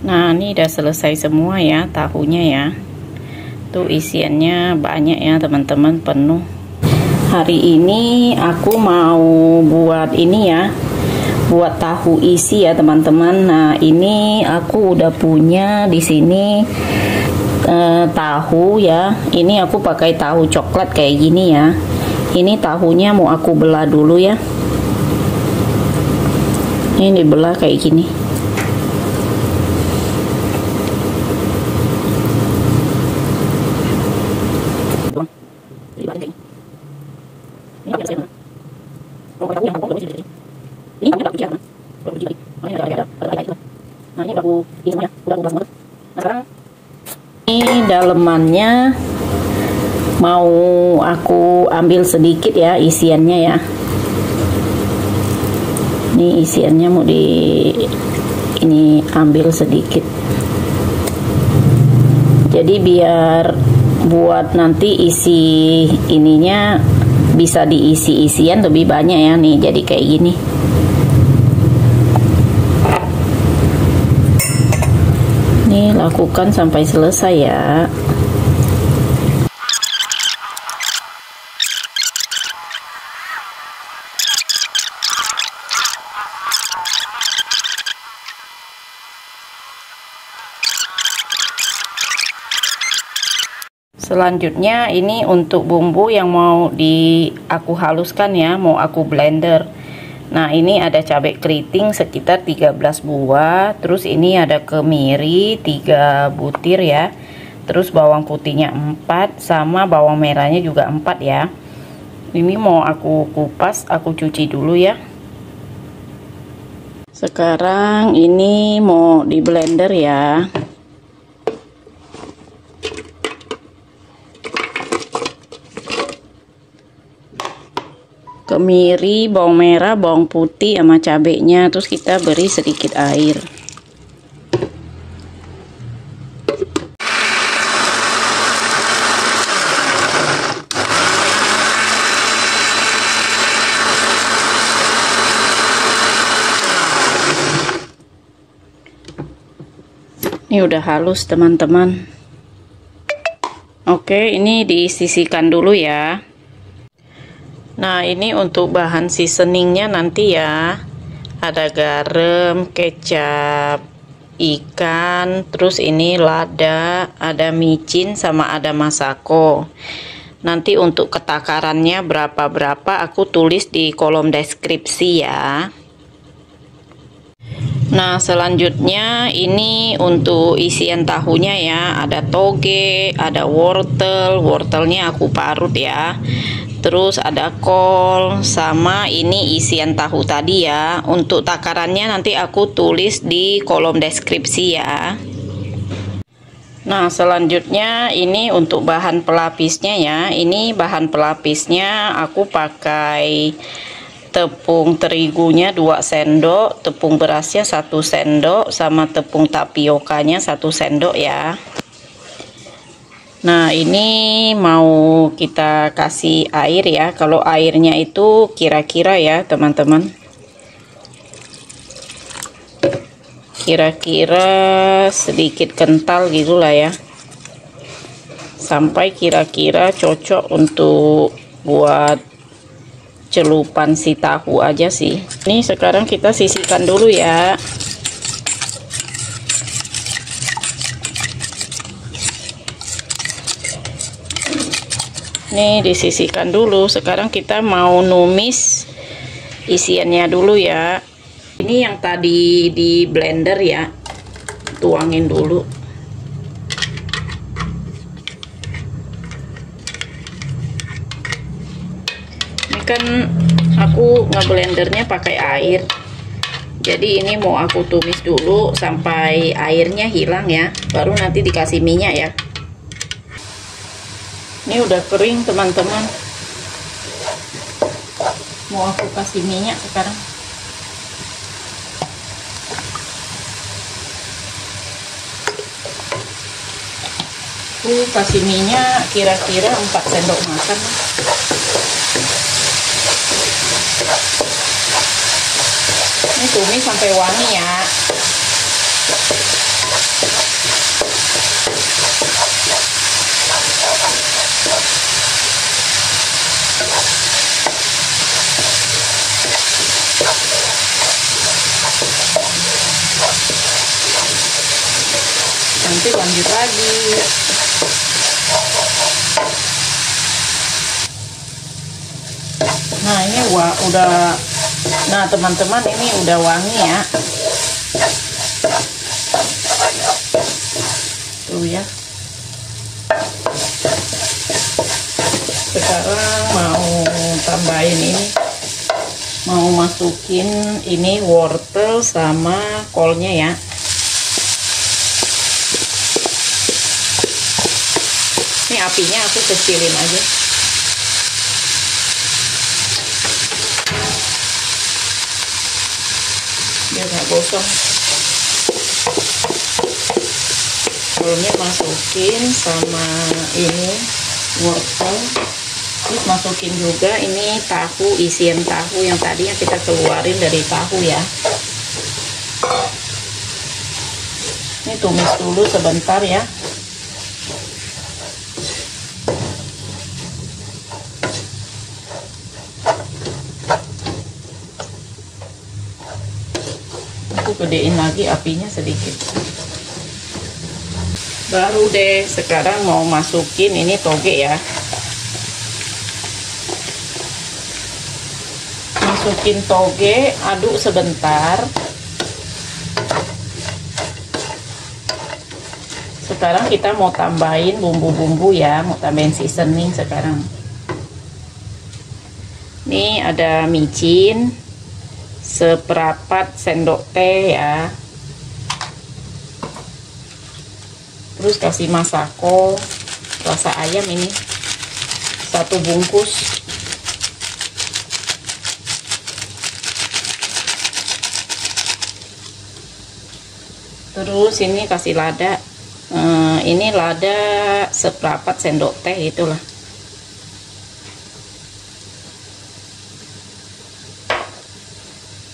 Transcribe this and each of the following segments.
Nah ini udah selesai semua ya tahunya ya. Tuh isiannya banyak ya teman-teman penuh. Hari ini aku mau buat ini ya Buat tahu isi ya teman-teman. Nah ini aku udah punya di sini eh, Tahu ya. Ini aku pakai tahu coklat kayak gini ya. Ini tahunya mau aku belah dulu ya. Ini dibelah kayak gini dalemannya mau aku ambil sedikit ya isiannya ya. Ini isiannya mau di ini ambil sedikit. Jadi biar buat nanti isi ininya bisa diisi isian lebih banyak ya nih jadi kayak gini nih lakukan sampai selesai ya Selanjutnya ini untuk bumbu yang mau di aku haluskan ya, mau aku blender. Nah, ini ada cabai keriting sekitar 13 buah, terus ini ada kemiri 3 butir ya. Terus bawang putihnya 4 sama bawang merahnya juga 4 ya. Ini mau aku kupas, aku cuci dulu ya. Sekarang ini mau di blender ya. Kemiri, bawang merah, bawang putih sama cabenya. Terus kita beri sedikit air. Ini udah halus teman-teman. Oke ini disisihkan dulu ya Nah ini untuk bahan seasoningnya nanti ya. Ada garam, kecap, ikan Terus ini lada, ada micin sama ada masako. Nanti untuk ketakarannya berapa-berapa aku tulis di kolom deskripsi ya. Nah selanjutnya ini untuk isian tahunya ya. Ada toge, ada wortel. Wortelnya aku parut ya terus ada kol sama ini isian tahu tadi ya. Untuk takarannya nanti aku tulis di kolom deskripsi ya. Nah selanjutnya ini untuk bahan pelapisnya ya. Ini bahan pelapisnya aku pakai tepung terigunya 2 sendok tepung berasnya 1 sendok sama tepung tapiokanya 1 sendok ya Nah ini mau kita kasih air ya. Kalau airnya itu kira-kira ya teman-teman. Kira-kira sedikit kental gitulah ya. Sampai kira-kira cocok untuk buat celupan si tahu aja sih. Ini sekarang kita sisihkan dulu ya Nih disisihkan dulu. Sekarang kita mau numis isiannya dulu ya. Ini yang tadi di blender ya. Tuangin dulu. Ini kan aku ngeblendernya pakai air. Jadi ini mau aku tumis dulu sampai airnya hilang ya. Baru nanti dikasih minyak ya ini udah kering teman-teman. Mau aku kasih minyak sekarang? Aku kasih minyak kira-kira 4 sendok makan. Ini tumis sampai wangi ya nanti lanjut lagi. Nah ini wah udah nah teman-teman ini udah wangi ya. Tuh ya. Sekarang tambahin ini. Mau masukin ini wortel sama kolnya ya. Ini apinya aku kecilin aja. Biar nggak gosong. Kolnya masukin sama ini wortel terus masukin juga ini tahu isian tahu yang tadinya kita keluarin dari tahu ya. Ini tumis dulu sebentar ya. Aku gedein lagi apinya sedikit. Baru deh sekarang mau masukin ini toge ya masukin toge aduk sebentar. Sekarang kita mau tambahin bumbu-bumbu ya mau tambahin seasoning sekarang. Ini ada micin seperapat sendok teh ya. Terus kasih masako rasa ayam ini. Satu bungkus terus ini kasih lada uh, ini lada seperapat sendok teh itulah.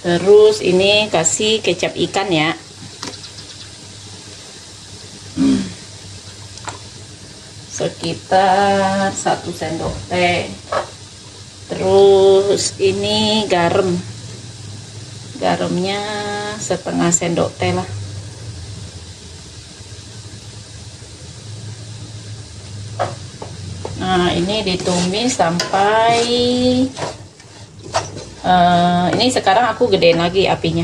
Terus ini kasih kecap ikan ya. Sekitar satu sendok teh. Terus ini garam. Garamnya setengah sendok teh lah Nah, ini ditumis sampai uh, ini sekarang aku gedein lagi apinya.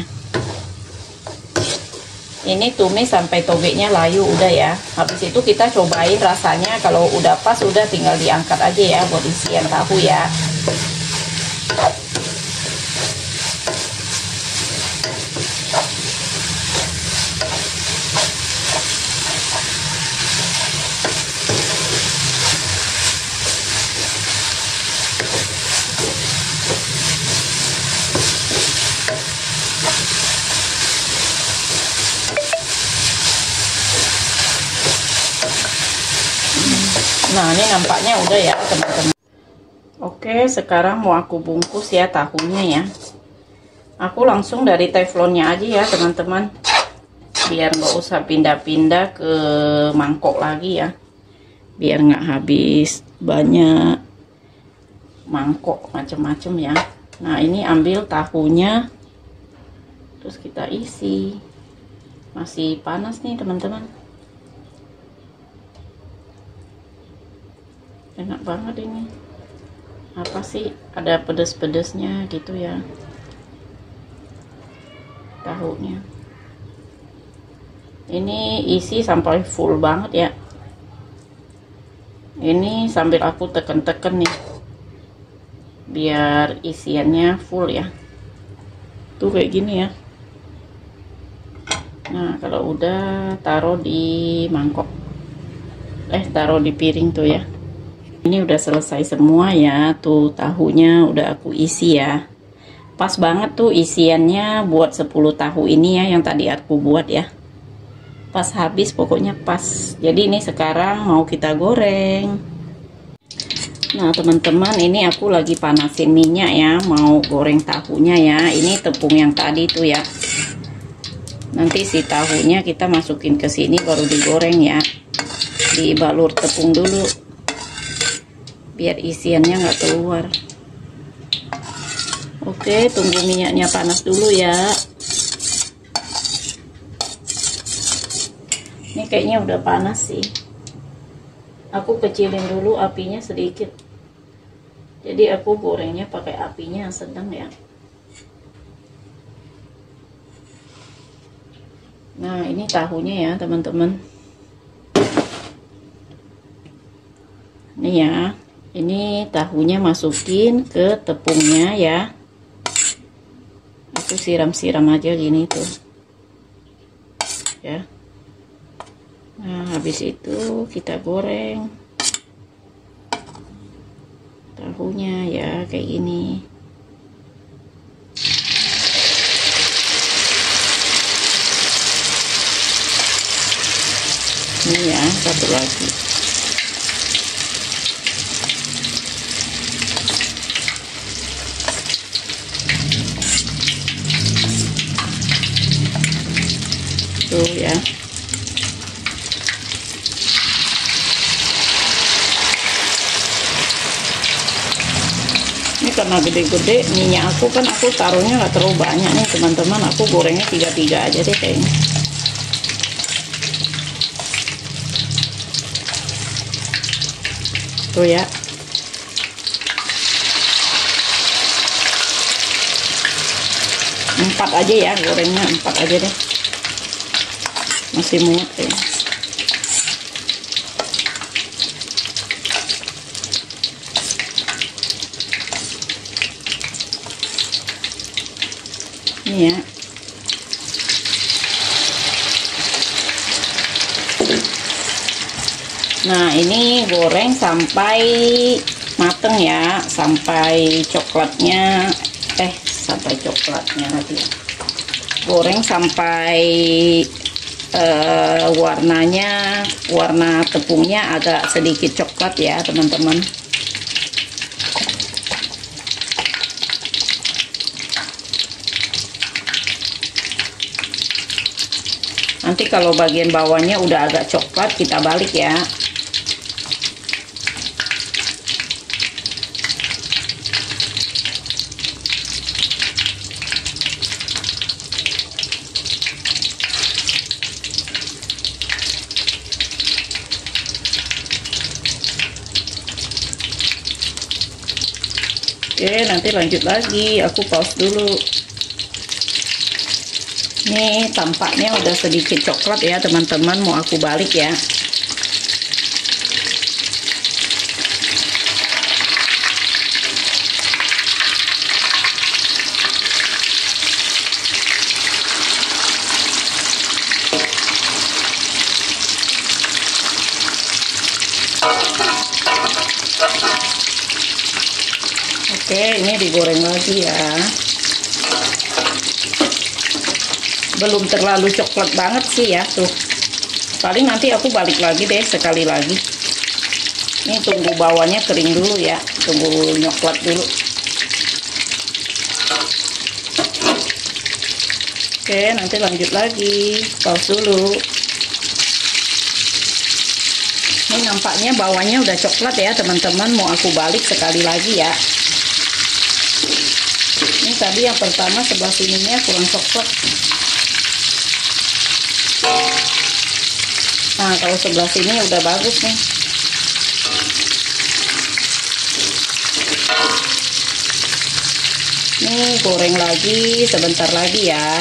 Ini tumis sampai togenya layu udah ya. Habis itu kita cobain rasanya kalau udah pas udah tinggal diangkat aja ya buat isian tahu ya. Nah, ini nampaknya udah ya, teman-teman. Oke, sekarang mau aku bungkus ya tahunya ya. Aku langsung dari teflonnya aja ya, teman-teman. Biar nggak usah pindah-pindah ke mangkok lagi ya. Biar nggak habis banyak mangkok macem-macem ya. Nah, ini ambil tahunya. Terus kita isi. Masih panas nih, teman-teman. Enak banget ini. Apa sih? Ada pedes-pedesnya gitu ya. Tahunya. Ini isi sampai full banget ya. Ini sambil aku teken-teken nih. Biar isiannya full ya. Tuh kayak gini ya. Nah kalau udah taruh di mangkok. Eh taruh di piring tuh ya ini udah selesai semua ya tuh tahunya udah aku isi ya. Pas banget tuh isiannya buat 10 tahu ini ya yang tadi aku buat ya. Pas habis pokoknya pas. Jadi ini sekarang mau kita goreng. Nah teman-teman ini aku lagi panasin minyak ya mau goreng tahunya ya. Ini tepung yang tadi tuh ya. Nanti si tahunya kita masukin ke sini baru digoreng ya. Dibalur tepung dulu biar isiannya nggak keluar. Oke tunggu minyaknya panas dulu ya. Ini kayaknya udah panas sih. Aku kecilin dulu apinya sedikit. Jadi aku gorengnya pakai apinya yang sedang ya. Nah ini tahunya ya teman-teman. Ini ya tahunya masukin ke tepungnya ya. Aku siram-siram aja gini tuh. Ya. Nah habis itu kita goreng. Tahunya ya kayak gini. Ini ya satu lagi tuh ya ini karena gede-gede minyak aku kan aku taruhnya nggak terlalu banyak nih teman-teman. Aku gorengnya tiga-tiga aja deh kayaknya. Tuh ya. Empat aja ya gorengnya empat aja deh. Masih muat ya ini ya nah ini goreng sampai mateng ya sampai coklatnya eh sampai coklatnya lagi goreng sampai uh, warnanya warna tepungnya agak sedikit coklat ya teman-teman nanti kalau bagian bawahnya udah agak coklat kita balik ya. Oke nanti lanjut lagi. Aku pause dulu ini tampaknya udah sedikit coklat ya teman-teman mau aku balik ya Oke, ini digoreng lagi ya. Belum terlalu coklat banget sih ya, tuh. Paling nanti aku balik lagi deh sekali lagi. Ini tunggu bawahnya kering dulu ya, tunggu nyoklat dulu. Oke, nanti lanjut lagi. Pause dulu. Ini nampaknya bawahnya udah coklat ya, teman-teman. Mau aku balik sekali lagi ya ini tadi yang pertama sebelah sininya kurang coklat nah kalau sebelah sini udah bagus nih. Ini goreng lagi sebentar lagi ya.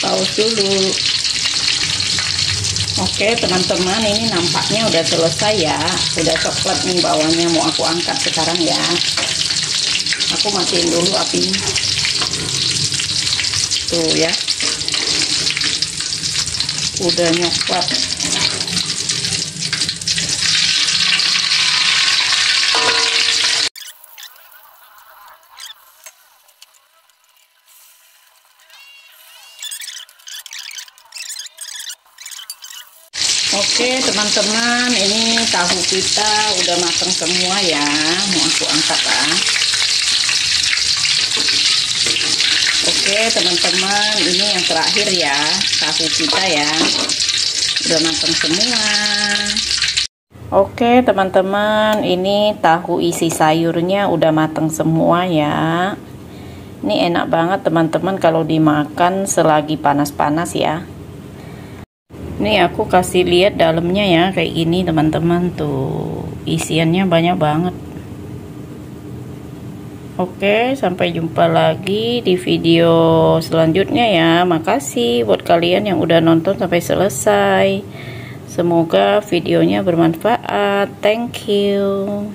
Pause dulu oke teman-teman ini nampaknya udah selesai ya. Udah coklat nih bawahnya mau aku angkat sekarang ya. Aku matiin dulu apinya. Tuh ya. Udah nyoklat Oke teman-teman ini tahu kita udah matang semua ya. Mau aku angkat lah Oke teman-teman ini yang terakhir ya. Tahu kita ya. Udah matang semua. Oke teman-teman ini tahu isi sayurnya udah mateng semua ya. Ini enak banget teman-teman kalau dimakan selagi panas-panas ya ini aku kasih lihat dalamnya ya kayak gini teman-teman tuh isiannya banyak banget Oke, sampai jumpa lagi di video selanjutnya ya. Makasih buat kalian yang udah nonton sampai selesai. Semoga videonya bermanfaat. Thank you.